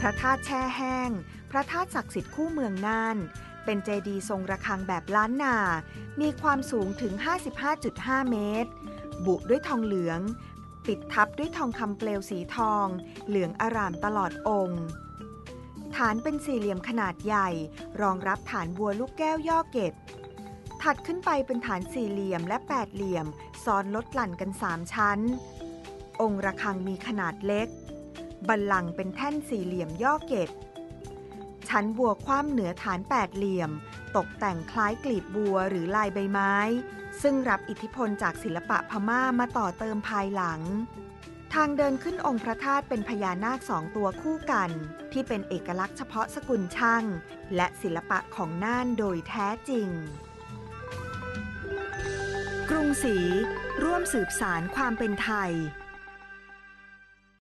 พระธาตุแช่แห้ง พระธาตุศักดิ์สิทธิ์คู่เมืองน่าน เป็นเจดีย์ทรงระฆังแบบล้านนา มีความสูงถึง 55.5 เมตร บุด้วยทองเหลือง ปิดทับด้วยทองคำเปลวสีทอง เหลืองอารามตลอดองค์ฐานเป็นสี่เหลี่ยมขนาดใหญ่ รองรับฐานบัวลูกแก้วย่อเกตถัดขึ้นไปเป็นฐานสี่เหลี่ยมและแปดเหลี่ยม ซ้อนลดหลั่นกันสามชั้น องค์ระฆังมีขนาดเล็ก บัลลังก์เป็นแท่นสี่เหลี่ยมย่อเกตชั้นบัวคว่ำเหนือฐานแปดเหลี่ยม ตกแต่งคล้ายกลีบบัวหรือลายใบไม้ ซึ่งรับอิทธิพลจากศิลปะพม่ามาต่อเติมภายหลัง ทางเดินขึ้นองค์พระธาตุเป็นพญานาคสองตัวคู่กัน ที่เป็นเอกลักษณ์เฉพาะสกุลช่าง และศิลปะของน่านโดยแท้จริง กรุงศรีร่วมสืบสารความเป็นไทย